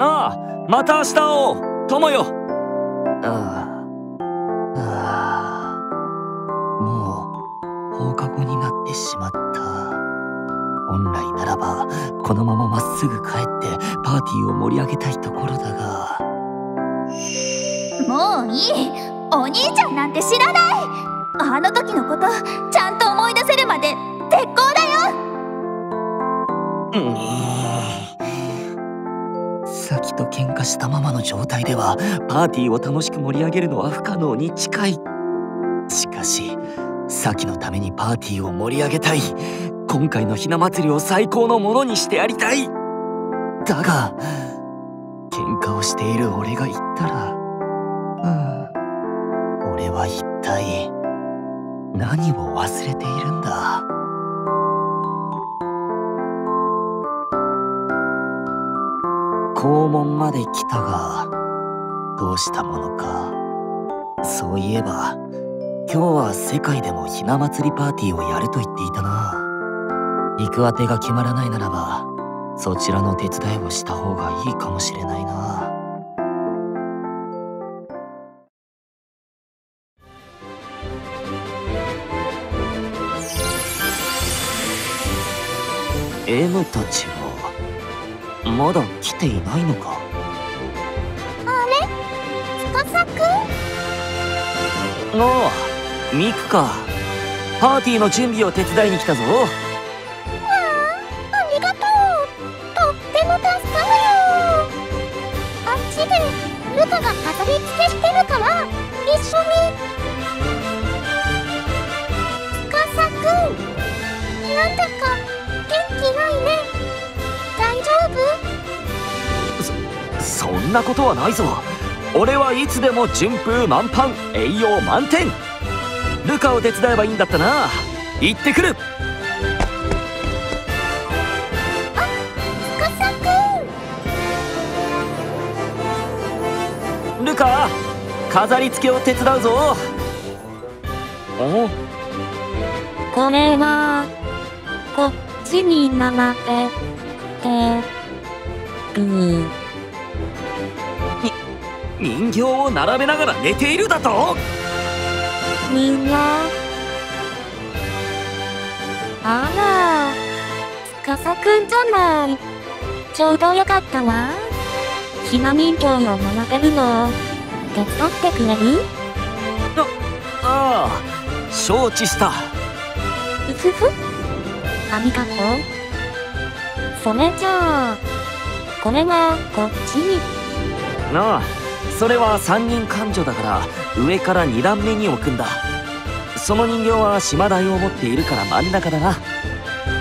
ああまた明日会おう友よ。ああ。ああ。もう放課後になってしまった。本来ならばこのまままっすぐ帰ってパーティーを盛り上げたいところだが。もういい。お兄ちゃんなんて知らない。あの時のことちゃんと思い出せるまで絶好だよ。さきと喧嘩したままの状態ではパーティーを楽しく盛り上げるのは不可能に近い。しかしさきのためにパーティーを盛り上げたい今回のひな祭りを最高のものにしてやりたい。だが喧嘩をしている俺が言ったらうん。俺は一体何を忘れているんだ？校門まで来たがどうしたものか。そういえば今日は世界でもひな祭りパーティーをやると言っていたな。行く当てが決まらないならばそちらの手伝いをした方がいいかもしれないな。M たちはまだ来ていないのか？司くんああミクか。パーティーの準備を手伝いに来たぞんなことはないぞ。俺はいつでも順風満帆栄養満点。ルカを手伝えばいいんだったな。行ってくる。ルカ飾り付けを手伝うぞ。お？これは、こっちに並べてる。人形を並べながら寝ているだと？みんな。あら、つかさくんじゃない。ちょうどよかったわ。ひな人形を並べるの、手伝ってくれる？ああ承知したうふふ。ありがとう。それじゃあ、これはこっちに。なあそれは三人勘定だから上から2段目に置くんだその人形は島台を持っているから真ん中だな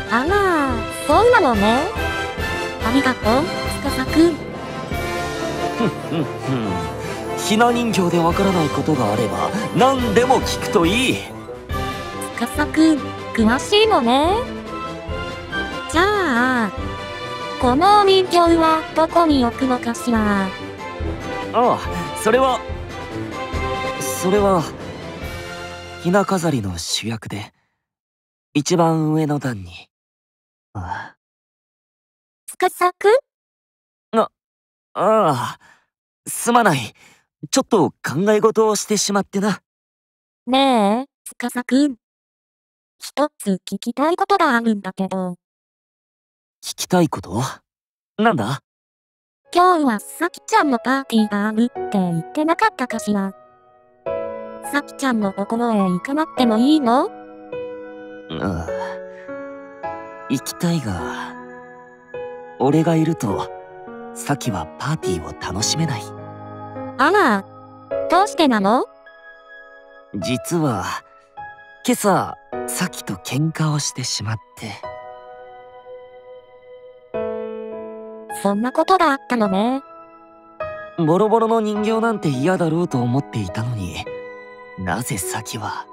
あら、そうなのね。ありがとう、つかさくん。うんうんひな人形でわからないことがあれば何でも聞くといいつかさくん、詳しいのね。じゃあ、このお人形はどこに置くのかしら。ああそれはそれはひな飾りの主役で一番上の段に。あつかさくん？ああすまない。ちょっと考え事をしてしまってな。ねえ、つかさくん。一つ聞きたいことがあるんだけど、聞きたいこと？なんだ？今日はさきちゃんのパーティーがあるって言ってなかったかしら？さきちゃんのところへ行かなくてもいいの？ああ行きたいが俺がいるとサキはパーティーを楽しめない。あら、どうしてなの？実は今朝サキと喧嘩をしてしまってそんなことがあったのね。ボロボロの人形なんて嫌だろうと思っていたのに。なぜサキは？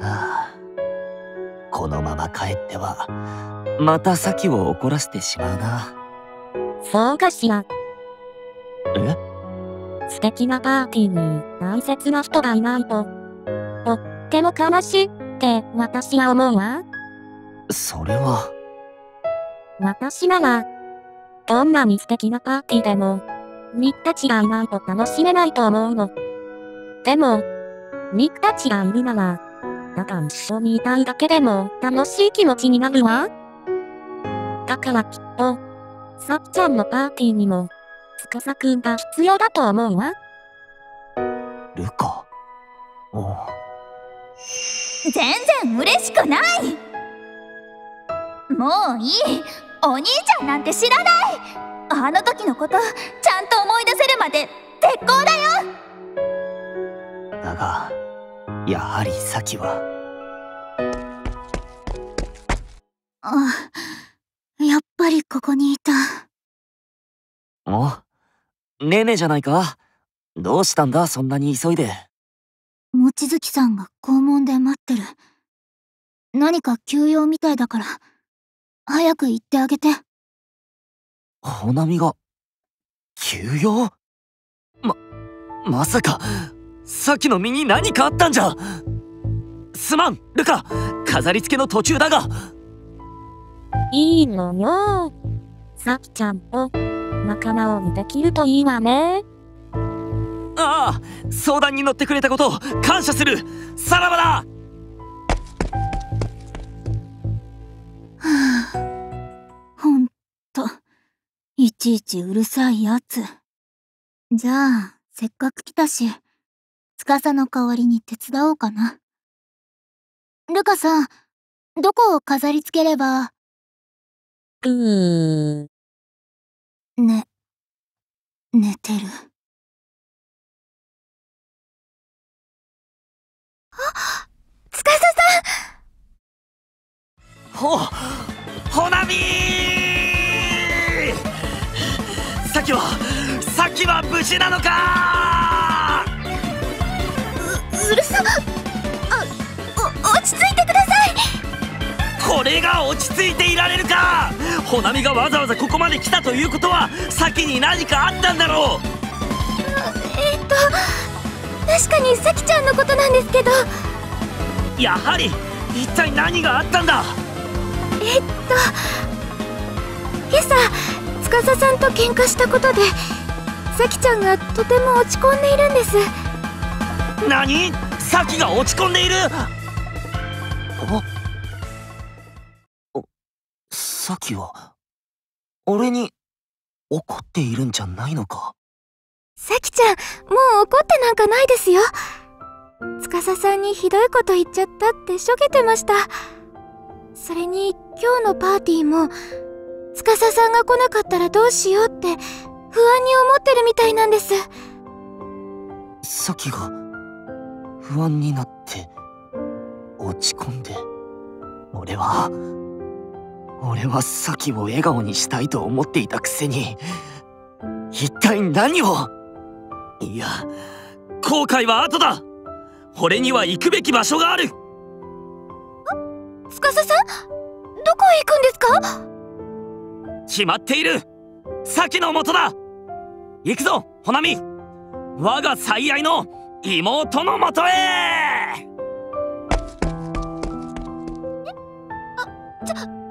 ああ。このまま帰ってはまたサキを怒らせてしまうな。そうかしら。え？素敵なパーティーに大切な人がいないと、とっても悲しいって私は思うわ。それは。私なら、どんなに素敵なパーティーでも、ミクたちがいないと楽しめないと思うの。でも、ミクたちがいるなら、だから一緒にいたいだけでも楽しい気持ちになるわ。だからきっと、さっちゃんのパーティーにも、つかさくんが必要だと思うわ。ルカおう全然嬉しくないもういいお兄ちゃんなんて知らない。あの時のことちゃんと思い出せるまで絶好だよ。だがやはりサキは。あやっぱりここにいた。お？ねねじゃないか。どうしたんだ？そんなに急いで。望月さんが校門で待ってる。何か急用みたいだから早く行ってあげて。ほなみが休養ままさかさっきの身に何かあったんじゃ？すまんルカ飾り付けの途中だが。いいのよ。さきちゃんと仲直りできるといいわね。ああ相談に乗ってくれたこと感謝する。さらばだちいちうるさいやつ。じゃあせっかく来たし司の代わりに手伝おうかな。ルカさんどこを飾り付ければ？うー。ね寝てる。あ司さん！ほほなみささきは無事なのか？ううるさあお落ち着いてください。これが落ち着いていられるか？ほなみがわざわざここまで来たということは先に何かあったんだろう。えっと確かにさきちゃんのことなんですけど。やはり一体何があったんだ？えっと今朝司さんと喧嘩したことでさきちゃんがとても落ち込んでいるんです。何？サキが落ち込んでいる？おおサキは？俺に怒っているんじゃないのか？さきちゃんもう怒ってなんかないですよ。司さんにひどいこと言っちゃったってしょげてました。それに今日のパーティーも司さんが来なかったらどうしようって不安に思ってるみたいなんです。サキが不安になって落ち込んで俺は俺はサキを笑顔にしたいと思っていたくせに一体何を？いや後悔は後だ。俺には行くべき場所がある。司さん？どこへ行くんですか？決まっている。サキのもとだ行くぞほなみ。我が最愛の妹のもとへ。えあちょ